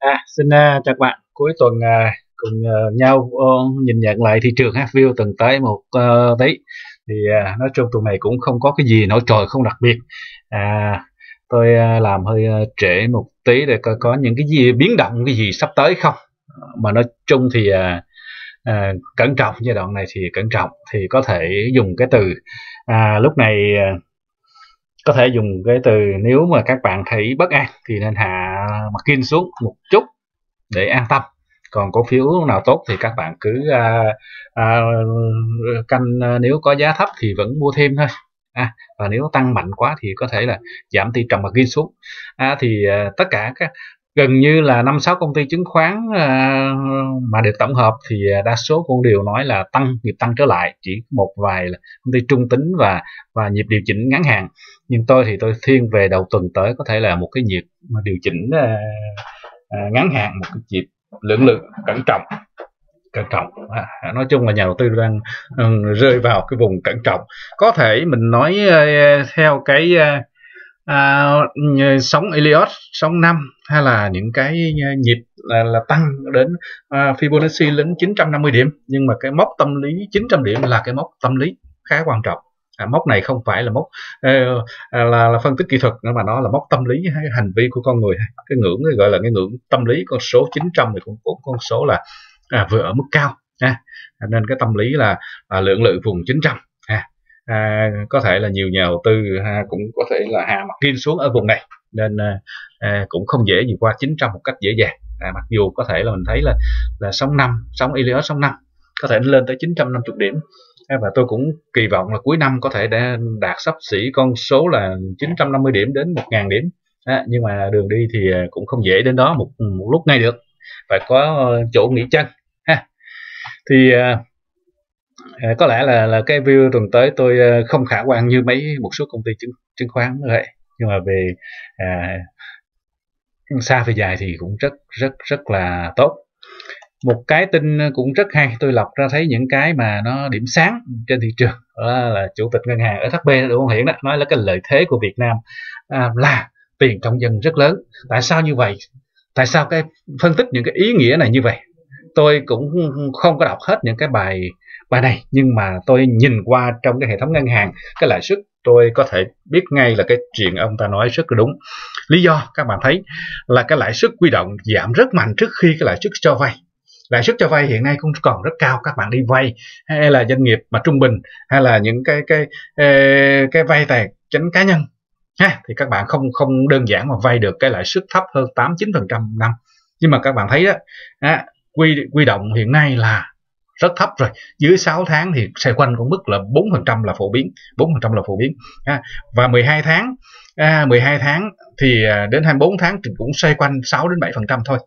À, xin uh, chào các bạn. Cuối tuần uh, cùng uh, nhau uh, nhìn nhận lại thị trường ha, view tuần tới một uh, tí. Thì uh, nói chung tuần này cũng không có cái gì nổi trội không đặc biệt. À, tôi uh, làm hơi uh, trễ một tí để coi có những cái gì biến động cái gì sắp tới không. Mà nói chung thì uh, uh, cẩn trọng giai đoạn này thì cẩn trọng thì có thể dùng cái từ uh, lúc này uh, có thể dùng cái từ nếu mà các bạn thấy bất an thì nên hạ mặt kim xuống một chút để an tâm. Còn cổ phiếu nào tốt thì các bạn cứ à, à, canh à, nếu có giá thấp thì vẫn mua thêm thôi. À, và nếu tăng mạnh quá thì có thể là giảm tỷ trọng mặt kim xuống. À, thì à, tất cả các gần như là năm sáu công ty chứng khoán ờ, mà được tổng hợp thì đa số cũng đều nói là tăng nhịp tăng trở lại chỉ một vài là công ty trung tính và và nhịp điều chỉnh ngắn hạn. Nhưng tôi thì tôi thiên về đầu tuần tới có thể là một cái nhịp mà điều chỉnh ờ, ờ, ngắn hạn một cái nhịp lưỡng lự, cẩn trọng. Cẩn trọng à, nói chung là nhà đầu tư đang um, rơi vào cái vùng cẩn trọng. Có thể mình nói uh, theo cái uh, à, sóng Elliott sóng 5 hay là những cái ờ, nhịp là, là tăng đến à, Fibonacci đến 950 điểm. Nhưng mà cái mốc tâm lý 900 điểm là cái mốc tâm lý khá quan trọng. À, mốc này không phải là mốc uh, là, là phân tích kỹ thuật nữa mà nó là mốc tâm lý hay hành vi của con người. Cái ngưỡng gọi là cái ngưỡng tâm lý con số 900 thì cũng cũng con số là à, vừa ở mức cao à, nên cái tâm lý là, là lượng lự vùng 900 ha. Có thể là nhiều nhà đầu tư ha, cũng có thể là hạ mặt kim xuống ở vùng này. Nên à, à cũng không dễ gì qua 900 một cách dễ dàng. À, mặc dù có thể là mình thấy là là sóng năm sóng Elliott sóng năm có thể lên tới 950 điểm. Và tôi cũng kỳ vọng là cuối năm có thể đã đạt sắp xỉ con số là 950 điểm đến 1.000 điểm. À, nhưng mà đường đi thì cũng không dễ đến đó một, một lúc ngay được. Phải có chỗ nghỉ chân ha. Thì à, Ờ, có lẽ là là cái view tuần tới tôi ờ, không khả quan như mấy một số công ty chứng chứng khoán như vậy nhưng mà về à, xa về dài thì cũng rất rất rất là tốt. Một cái tin cũng rất hay tôi lọc ra thấy những cái mà nó điểm sáng trên thị trường đó là chủ tịch ngân hàng ở SHB đúng không Hiển đó? Nói là cái lợi thế của Việt Nam à, là tiền trong dân rất lớn. Tại sao như vậy? Tại sao cái phân tích những cái ý nghĩa này như vậy? Tôi cũng không có đọc hết những cái bài bài này nhưng mà tôi nhìn qua trong cái hệ thống ngân hàng cái lãi suất tôi có thể biết ngay là cái chuyện ông ta nói rất là đúng. Lý do các bạn thấy là cái lãi suất quy động giảm rất mạnh trước khi cái lãi suất cho vay. Lãi suất cho vay hiện nay cũng còn rất cao các bạn đi vay hay là doanh nghiệp mà trung bình hay là những cái cái cái vay tài chính cá nhân ha thì các bạn không không đơn giản mà vay được cái lãi suất thấp hơn 8 9 phần trăm năm. Nhưng mà các bạn thấy đó à, quy quy động hiện nay là rất thấp rồi. Dưới 6 tháng thì xoay quanh con mức là 4% là phổ biến 4% là phổ biến. À, và 12 tháng à, 12 tháng thì à, đến 24 tháng thì cũng xoay quanh 6 đến 7% thôi.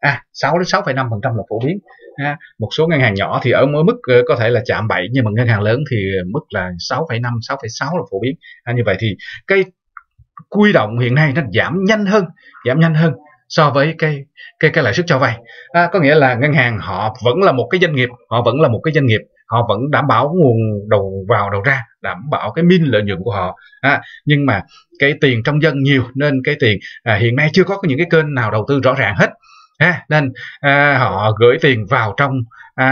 À 6 đến 6,5% là phổ biến. À, một số ngân hàng nhỏ thì ở mức ờ, có thể là chạm 7 nhưng mà ngân hàng lớn thì mức là 6,5 6,6 là phổ biến. À, như vậy thì cái quy động hiện nay nó giảm nhanh hơn giảm nhanh hơn so với cái cái cái lãi suất cho vay. À, có nghĩa là ngân hàng họ vẫn là một cái doanh nghiệp họ vẫn là một cái doanh nghiệp họ vẫn đảm bảo nguồn đầu vào đầu ra đảm bảo cái min lợi nhuận của họ. À, nhưng mà cái tiền trong dân nhiều nên cái tiền à, hiện nay chưa có những cái kênh nào đầu tư rõ ràng hết. À, nên à, họ gửi tiền vào trong à,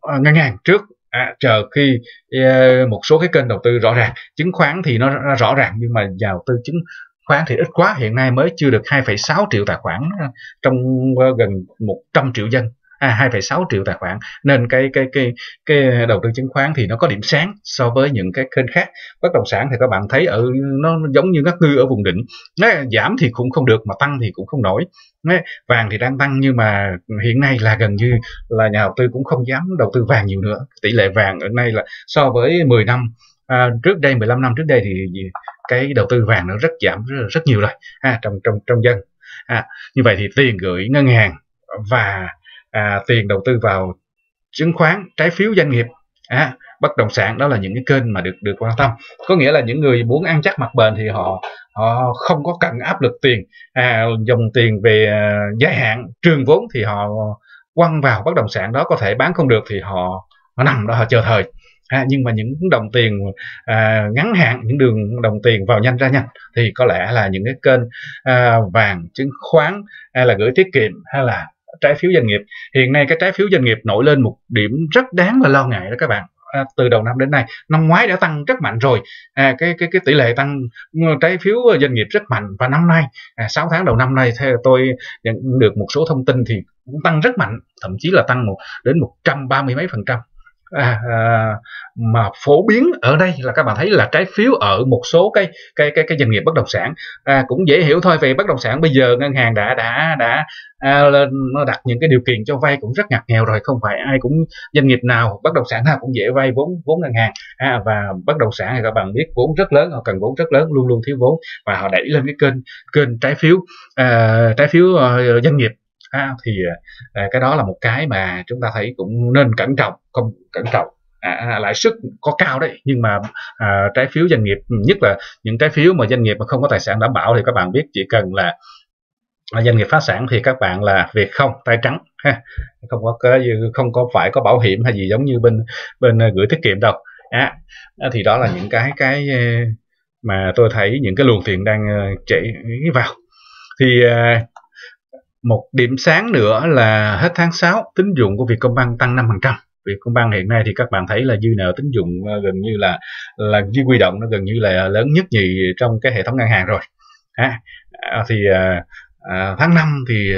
à, ngân hàng trước à, chờ khi à, một số cái kênh đầu tư rõ ràng. Chứng khoán thì nó, nó rõ ràng nhưng mà vào đầu tư chứng khoán thì ít quá hiện nay mới chưa được 2,6 triệu tài khoản ờ, trong ờ, gần 100 triệu dân. À 2,6 triệu tài khoản. Nên cái cái cái cái đầu tư chứng khoán thì nó có điểm sáng so với những cái kênh khác. Bất động sản thì các bạn thấy ở nó giống như ngắt ngư ở vùng đỉnh. Nó giảm thì cũng không được mà tăng thì cũng không nổi. Vàng thì đang tăng nhưng mà hiện nay là gần như là nhà đầu tư cũng không dám đầu tư vàng nhiều nữa. Tỷ lệ vàng ở nay là so với 10 năm à, trước đây 15 năm trước đây thì cái đầu tư vàng nó rất giảm rất, rất nhiều rồi ha, trong trong trong dân à, như vậy thì tiền gửi ngân hàng và à, tiền đầu tư vào chứng khoán trái phiếu doanh nghiệp à, bất động sản đó là những cái kênh mà được được quan tâm. Có nghĩa là những người muốn ăn chắc mặt bền thì họ họ không có cần áp lực tiền à, dòng tiền về à, dài hạn trường vốn thì họ quăng vào bất động sản đó có thể bán không được thì họ họ nằm đó họ chờ thời à, nhưng mà những đồng tiền à, ngắn hạn những đường đồng tiền vào nhanh ra nhanh thì có lẽ là những cái kênh à, vàng chứng khoán hay là gửi tiết kiệm hay là trái phiếu doanh nghiệp. Hiện nay cái trái phiếu doanh nghiệp nổi lên một điểm rất đáng là lo ngại đó các bạn. À, từ đầu năm đến nay năm ngoái đã tăng rất mạnh rồi. À, cái cái cái tỷ lệ tăng ừ, trái phiếu doanh nghiệp rất mạnh. Và năm nay à, 6 tháng đầu năm nay theo tôi nhận được một số thông tin thì cũng tăng rất mạnh thậm chí là tăng một đến một trăm ba mươi mấy phần trăm à, à, mà phổ biến ở đây là các bạn thấy là trái phiếu ở một số cái cái cái, cái doanh nghiệp bất động sản. À, cũng dễ hiểu thôi về bất động sản bây giờ ngân hàng đã đã đã à, nó đặt những cái điều kiện cho vay cũng rất ngặt nghèo rồi không phải ai cũng doanh nghiệp nào bất động sản nào cũng dễ vay vốn vốn ngân hàng. À, và bất động sản thì các bạn biết vốn rất lớn họ cần vốn rất lớn luôn luôn thiếu vốn và họ đẩy lên cái kênh kênh trái phiếu. À, trái phiếu uh, doanh nghiệp à, thì à, cái đó là một cái mà chúng ta thấy cũng nên cẩn trọng không cẩn trọng. À, à, lãi suất có cao đấy nhưng mà à, trái phiếu doanh nghiệp nhất là những trái phiếu mà doanh nghiệp mà không có tài sản đảm bảo thì các bạn biết chỉ cần là à, doanh nghiệp phá sản thì các bạn là việc không tay trắng ha. Không có cái không có phải có bảo hiểm hay gì giống như bên bên à, gửi tiết kiệm đâu. À, thì đó là những cái cái mà tôi thấy những cái luồng tiền đang chảy vào. Thì một điểm sáng nữa là hết tháng 6 tín dụng của Vietcombank tăng 5%. Vietcombank hiện nay thì các bạn thấy là dư nợ tín dụng ờ, gần như là là dư quy động nó gần như là lớn nhất nhì trong cái hệ thống ngân hàng rồi. À, thì ờ, à, tháng 5 thì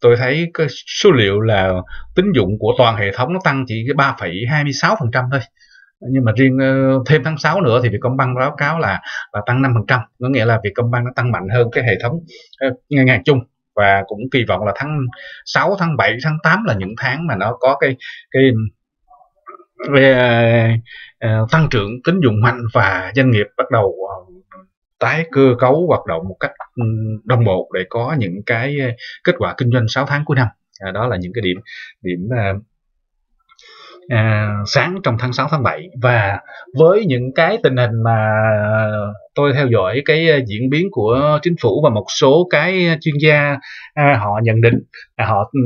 tôi thấy cái số liệu là tín dụng của toàn hệ thống nó tăng chỉ 3,26% thôi nhưng mà riêng ờ, thêm tháng 6 nữa thì Vietcombank báo cáo là là tăng 5%, có nghĩa là Vietcombank nó tăng mạnh hơn cái hệ thống ngân hàng chung và cũng kỳ vọng là tháng 6, tháng 7, tháng 8 là những tháng mà nó có cái cái ờ, ờ, tăng trưởng tín dụng mạnh và doanh nghiệp bắt đầu ờ, tái cơ cấu hoạt động một cách ừ, đồng bộ để có những cái kết quả kinh doanh 6 tháng cuối năm. À, đó là những cái điểm điểm à, sáng trong tháng 6 tháng 7 và với những cái tình hình mà tôi theo dõi cái à, diễn biến của chính phủ và một số cái chuyên gia à, họ nhận định à, họ ừ,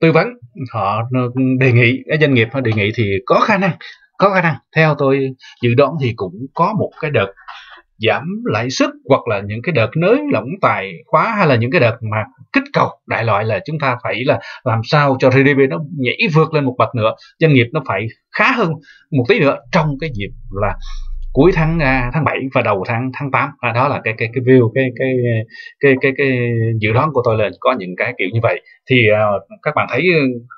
tư vấn họ ừ, đề nghị cái doanh nghiệp họ đề nghị thì có khả năng có khả năng. Theo tôi dự đoán thì cũng có một cái đợt giảm lãi suất hoặc là những cái đợt nới lỏng tài khóa hay là những cái đợt mà kích cầu đại loại là chúng ta phải là làm sao cho GDP nó nhảy vượt lên một bậc nữa doanh nghiệp nó phải khá hơn một tí nữa trong cái dịp là cuối tháng à, tháng 7 và đầu tháng tháng 8 à, đó là cái cái cái view cái cái cái cái cái dự đoán của tôi là có những cái kiểu như vậy. Thì uh, các bạn thấy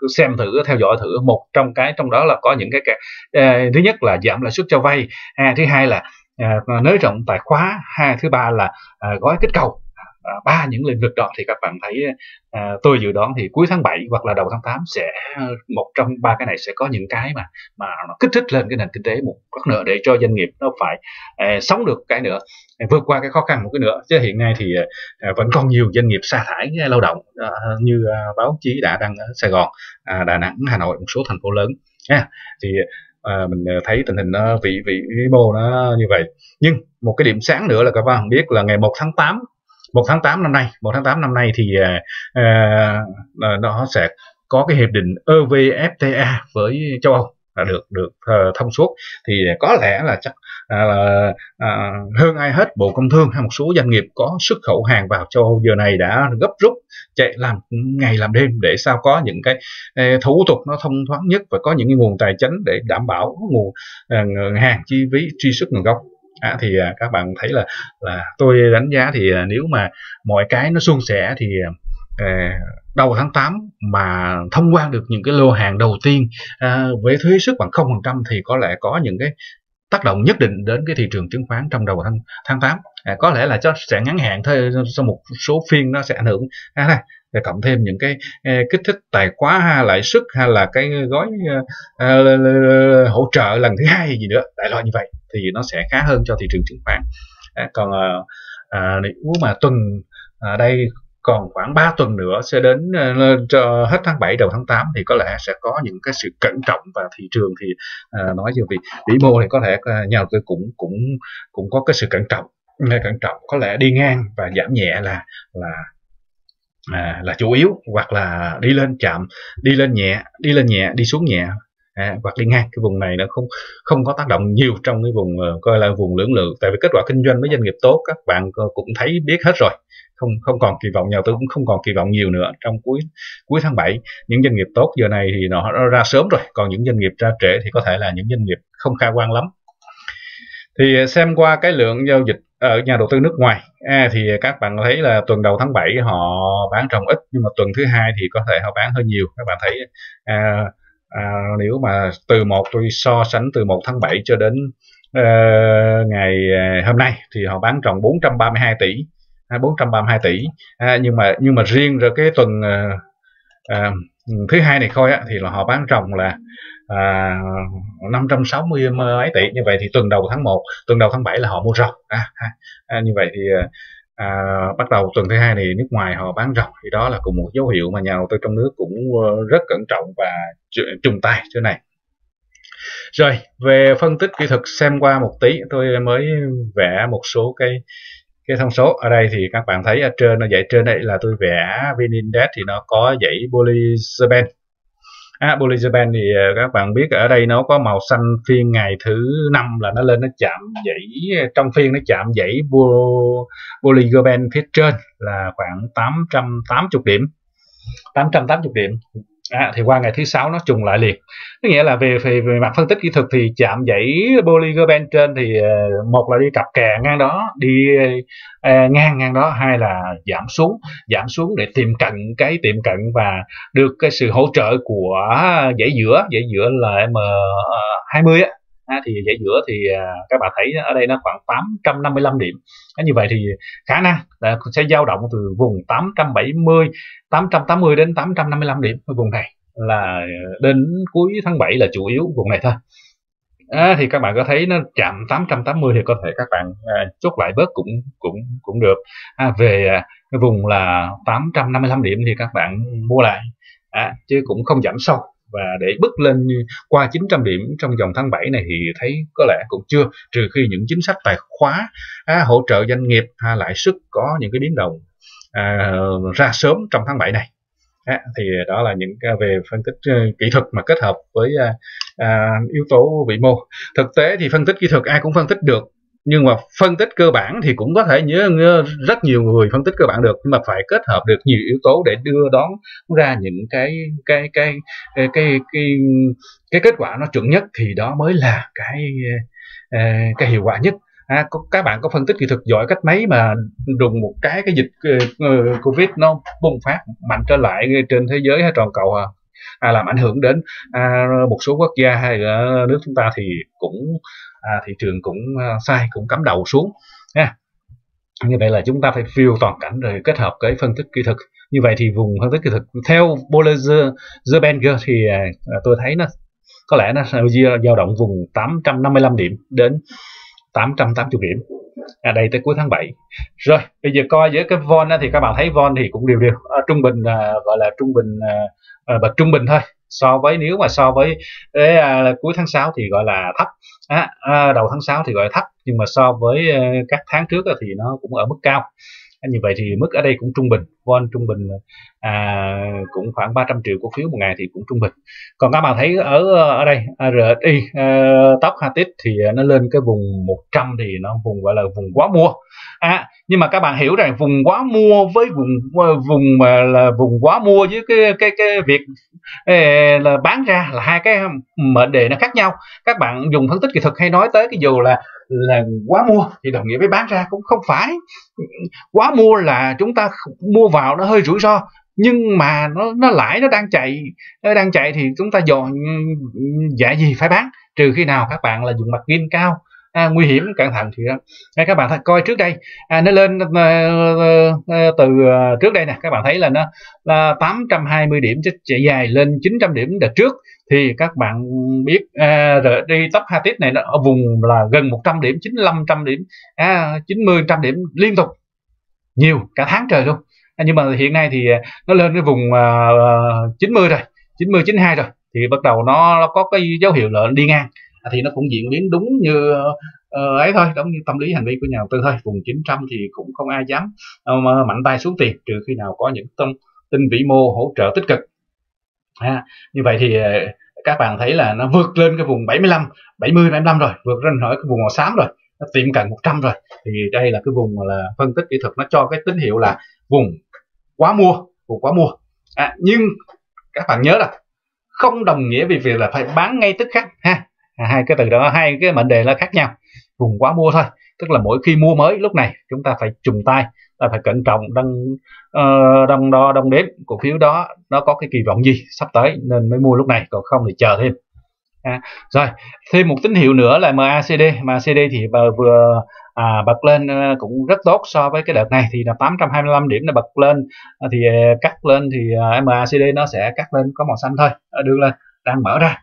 ừ, xem thử theo dõi thử. Một trong cái trong đó là có những cái, cái uh, à, thứ nhất là giảm lãi suất cho vay. À, thứ hai là à, nới rộng tài khóa hai thứ ba là à, gói kích cầu. À, ba những lĩnh vực đó thì các bạn thấy à, tôi dự đoán thì cuối tháng 7 hoặc là đầu tháng 8 sẽ một trong ba cái này sẽ có những cái mà mà nó kích thích lên cái nền kinh tế một bất nữa để cho doanh nghiệp nó phải à, sống được cái nữa vượt qua cái khó khăn một cái nữa. Chứ hiện nay thì à, vẫn còn nhiều doanh nghiệp sa thải lao động à, như à, báo chí đã đăng ở Sài Gòn à, Đà Nẵng Hà Nội một số thành phố lớn. Thì à, mình ờ, thấy tình hình nó vị vị vĩ mô nó như vậy. Nhưng một cái điểm sáng nữa là các bạn biết là ngày 1 tháng 8 1 tháng 8 năm nay 1 tháng 8 năm nay thì à, à, nó sẽ có cái hiệp định EVFTA với châu Âu là được được uh, thông suốt. Thì có lẽ là chắc à, là à, hơn ai hết bộ công thương hay một số doanh nghiệp có xuất khẩu hàng vào châu Âu giờ này đã gấp rút chạy làm ngày làm đêm để sao có những cái uh, thủ tục nó thông thoáng nhất và có những cái nguồn tài chính để đảm bảo nguồn uh, hàng chi phí truy xuất nguồn gốc. À, thì các bạn thấy là là tôi đánh giá thì à, nếu mà mọi cái nó suôn sẻ thì Ờ, đầu tháng 8 mà thông quan được những cái lô hàng đầu tiên à, với thuế suất bằng 0% thì có lẽ có những cái tác động nhất định đến cái thị trường chứng khoán trong đầu tháng tháng 8 à, ờ, có lẽ là cho sẽ ngắn hạn thôi sau một số phiên nó sẽ ảnh hưởng. À, này để cộng thêm những cái eh, kích thích tài khóa hay lãi suất hay là cái gói uh, hỗ trợ lần thứ hai gì nữa đại loại như vậy thì nó sẽ khá hơn cho thị trường chứng khoán. À, còn à, nếu mà tuần à, đây còn khoảng 3 tuần nữa sẽ đến ờ, uh, cho ờ, hết tháng 7 đầu tháng 8 thì có lẽ sẽ có những cái sự cẩn trọng và thị trường thì uh, nói như vì vĩ mô thì có thể uh, nhà đầu tư cũng cũng cũng có cái sự cẩn trọng cẩn trọng. Có lẽ đi ngang và giảm nhẹ là là à, là chủ yếu hoặc là đi lên chậm đi lên nhẹ đi lên nhẹ đi xuống nhẹ à, hoặc đi ngang cái vùng này nó không không có tác động nhiều trong cái vùng uh, coi là vùng lưỡng lự. Tại vì kết quả kinh doanh với doanh nghiệp tốt các bạn cũng thấy biết hết rồi. Không không còn kỳ vọng nhà tôi cũng không còn kỳ vọng nhiều nữa trong cuối cuối tháng 7 những doanh nghiệp tốt giờ này thì nó, nó ra sớm rồi. Còn những doanh nghiệp ra trễ thì có thể là những doanh nghiệp không khả quan lắm. Thì ờ, xem qua cái lượng giao dịch ở nhà đầu tư nước ngoài à, thì các bạn thấy là tuần đầu tháng 7 họ bán trồng ít nhưng mà tuần thứ hai thì có thể họ bán hơi nhiều. Các bạn thấy à, à, nếu mà từ một tôi so sánh từ 1 tháng 7 cho đến uh, ngày ờ, hôm nay thì họ bán ròng 432 tỷ. À, 432 tỷ. À, nhưng mà nhưng mà riêng rồi cái tuần uh, uh, thứ hai này coi á, thì là họ bán ròng là à, 560 mấy tỷ. Như vậy thì tuần đầu tháng 1 tuần đầu tháng 7 là họ mua ròng à, à, như vậy thì à, bắt đầu tuần thứ hai này nước ngoài họ bán ròng thì đó là cùng một dấu hiệu mà nhà đầu tư trong nước cũng ờ, rất cẩn trọng và chung tay chỗ này. Rồi về phân tích kỹ thuật xem qua một tí tôi mới vẽ một số cái cái thông số. Ở đây thì các bạn thấy ở trên nó dãy trên đây là tôi vẽ vn index thì nó có dãy Bollinger Band à, thì à, các bạn biết ở đây nó có màu xanh phiên ngày thứ năm là nó lên nó chạm dãy trong phiên nó chạm dãy Bollinger phía trên là khoảng 880 điểm. 880 điểm. À, thì qua ngày thứ sáu nó trùng lại liền. Có nghĩa là về, về về mặt phân tích kỹ thuật thì chạm dãy polygon trên thì ờ, một là đi cặp kè ngang đó đi à, ngang ngang đó hai là giảm xuống giảm xuống để tìm cận cái tiệm cận và được cái sự hỗ trợ của dãy giữa dãy giữa là M20 ờ, á à, thì giải giữa thì à, các bạn thấy ở đây nó khoảng 855 điểm. À, như vậy thì khả năng là sẽ dao động từ vùng 870 880 đến 855 điểm ở vùng này là đến cuối tháng 7 là chủ yếu vùng này thôi. À, thì các bạn có thấy nó chạm 880 thì có thể các bạn à, chốt lại bớt cũng cũng cũng được. À, về à, cái vùng là 855 điểm thì các bạn mua lại. À, chứ cũng không giảm sâu và để bước lên qua 900 điểm trong dòng tháng 7 này thì thấy có lẽ cũng chưa trừ khi những chính sách tài khóa à, hỗ trợ doanh nghiệp à, lãi suất có những cái biến động à, ra sớm trong tháng 7 này. À, thì đó là những về phân tích ờ, kỹ thuật mà kết hợp với à, à, yếu tố vĩ mô. Thực tế thì phân tích kỹ thuật ai cũng phân tích được nhưng mà phân tích cơ bản thì cũng có thể nhớ, nhớ rất nhiều người phân tích cơ bản được. Nhưng mà phải kết hợp được nhiều yếu tố để đưa đón ra những cái cái cái cái cái cái, cái kết quả nó chuẩn nhất thì đó mới là cái ờ, cái hiệu quả nhất. À, các bạn có phân tích kỹ thuật giỏi cách mấy mà đùng một cái cái dịch uh, covid nó bùng phát mạnh trở lại trên thế giới hay toàn cầu à, à, làm ảnh hưởng đến à, một số quốc gia hay ở nước chúng ta thì cũng à, thị trường cũng ờ, sai cũng cắm đầu xuống nha. Như vậy là chúng ta phải view toàn cảnh rồi kết hợp cái phân tích kỹ thuật. Như vậy thì vùng phân tích kỹ thuật theo Bollinger Zerbanger thì à, à, tôi thấy nó có lẽ nó dao động vùng 855 điểm đến 880 điểm. À, đây tới cuối tháng 7 rồi bây giờ coi với cái von thì các bạn thấy von thì cũng đều đều à, trung bình à, gọi là trung bình à, à bậc trung bình thôi so với nếu mà so với à, cuối tháng 6 thì gọi là thấp. À, à, đầu tháng 6 thì gọi là thấp nhưng mà so với à, các tháng trước thì nó cũng ở mức cao như vậy thì mức ở đây cũng trung bình. Von trung bình à, cũng khoảng 300 triệu cổ phiếu một ngày thì cũng trung bình. Còn các bạn thấy ở ở đây RSI uh, ờ, tóc Hatit thì nó lên cái vùng 100 thì nó vùng gọi là vùng quá mua. À, nhưng mà các bạn hiểu rằng vùng quá mua với vùng ờ, vùng mà là vùng quá mua với cái cái cái việc ờ, là bán ra là hai cái mệnh đề nó khác nhau. Các bạn dùng phân tích kỹ thuật hay nói tới cái dù là là quá mua thì đồng nghĩa với bán ra cũng không phải. Quá mua là chúng ta mua vào nó hơi rủi ro, nhưng mà nó nó lãi, nó đang chạy, nó đang chạy thì chúng ta dò dạ gì phải bán, trừ khi nào các bạn là dùng mặt gin cao à, nguy hiểm cẩn thận thì à, các bạn coi trước đây. À, nó lên à, à, từ à, trước đây nè các bạn thấy là nó là 820 điểm chạy dài lên 900 điểm đợt trước. Thì các bạn biết à, rồi đi top tiết này nó ở vùng là gần 100 điểm 95 trăm điểm à, 90 trăm điểm liên tục. Nhiều cả tháng trời luôn. À, nhưng mà hiện nay thì à, nó lên cái vùng à, 90 rồi 90 92 rồi. Thì bắt đầu nó, nó có cái dấu hiệu là đi ngang thì nó cũng diễn biến đúng như uh, ấy thôi giống như tâm lý hành vi của nhà đầu tư thôi. Vùng 900 thì cũng không ai dám uh, mạnh tay xuống tiền trừ khi nào có những thông tin vĩ mô hỗ trợ tích cực. À, như vậy thì ờ, các bạn thấy là nó vượt lên cái vùng 75 70 75 rồi vượt lên khỏi cái vùng màu xám rồi nó tiệm cận 100 rồi. Thì đây là cái vùng là phân tích kỹ thuật nó cho cái tín hiệu là vùng quá mua vùng quá mua. À, nhưng các bạn nhớ là không đồng nghĩa vì việc là phải bán ngay tức khắc ha à, hai cái từ đó hai cái mệnh đề là khác nhau vùng quá mua thôi. Tức là mỗi khi mua mới lúc này chúng ta phải trùng tay ta phải cẩn trọng đăng ờ, uh, đăng đo đong đếm cổ phiếu đó nó có cái kỳ vọng gì sắp tới nên mới mua lúc này còn không thì chờ thêm. À, rồi thêm một tín hiệu nữa là MACD MACD thì vừa à, bật lên ờ, cũng rất tốt so với cái đợt này thì là 825 điểm là bật lên. Thì ờ, cắt lên thì MACD nó sẽ cắt lên có màu xanh thôi đưa lên đang mở ra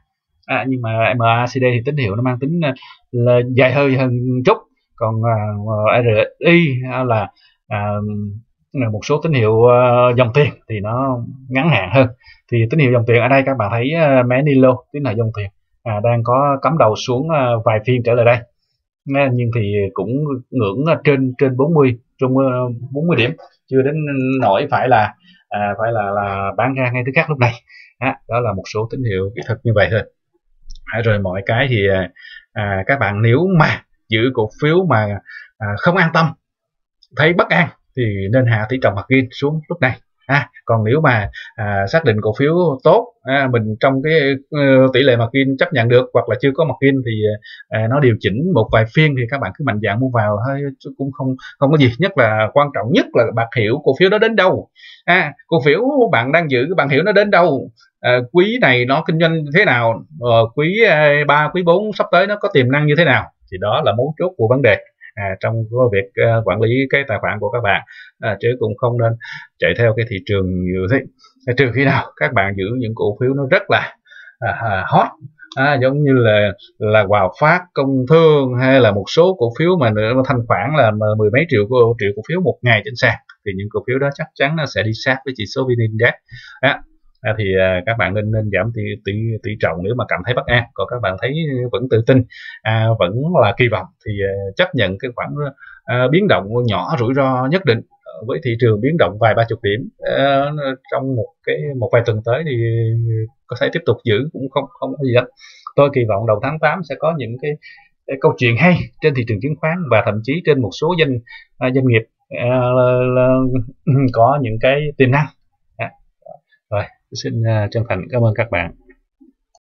à, nhưng mà MACD thì tín hiệu nó mang tính ờ, là dài hơi hơn chút. Còn ờ, uh, RSI là uh, một số tín hiệu uh, dòng tiền thì nó ngắn hạn hơn. Thì tín hiệu dòng tiền ở đây các bạn thấy uh, mé Nilo tín hiệu dòng tiền à, đang có cắm đầu xuống uh, vài phiên trở lại đây. Nhưng thì cũng ngưỡng trên trên 40 trong 40 điểm. Chưa đến nổi phải là à, phải là là bán ra ngay thứ khác lúc này. À, đó là một số tín hiệu kỹ thuật như vậy thôi rồi mọi cái thì à, à, các bạn nếu mà giữ cổ phiếu mà à, không an tâm thấy bất an thì nên hạ tỷ trọng margin xuống lúc này. À, còn nếu mà à, xác định cổ phiếu tốt à, mình trong cái uh, tỷ lệ margin chấp nhận được hoặc là chưa có margin thì à, nó điều chỉnh một vài phiên thì các bạn cứ mạnh dạng mua vào thôi cũng không không có gì. Nhất là quan trọng nhất là bạn hiểu cổ phiếu đó đến đâu. À, cổ phiếu bạn đang giữ bạn hiểu nó đến đâu. Ờ, quý này nó kinh doanh thế nào? Ờ, quý ờ, ba quý 4 sắp tới nó có tiềm năng như thế nào? Thì đó là mấu chốt của vấn đề à, trong việc quản lý cái tài khoản của các bạn. À, chứ cũng không nên chạy theo cái thị trường như thế. À, trừ khi nào các bạn giữ những cổ phiếu nó rất là à, à, hot à, giống như là là Hòa Phát Công Thương hay là một số cổ phiếu mà nữa thanh khoản là mười mấy triệu triệu cổ phiếu một ngày trên sàn thì những cổ phiếu đó chắc chắn nó sẽ đi sát với chỉ số VN Index. À, à, thì à, các bạn nên nên giảm tỷ tỷ tỷ trọng nếu mà cảm thấy bất an. Còn các bạn thấy vẫn tự tin à, vẫn là kỳ vọng thì à, chấp nhận cái khoản à, biến động nhỏ rủi ro nhất định với thị trường biến động vài ba chục điểm à, trong một cái một vài tuần tới thì có thể tiếp tục giữ cũng không không có gì hết tôi kỳ vọng đầu tháng 8 sẽ có những cái, cái câu chuyện hay trên thị trường chứng khoán và thậm chí trên một số doanh à, doanh nghiệp à, là, là, có những cái tiềm năng xin à, chân thành cảm ơn các bạn.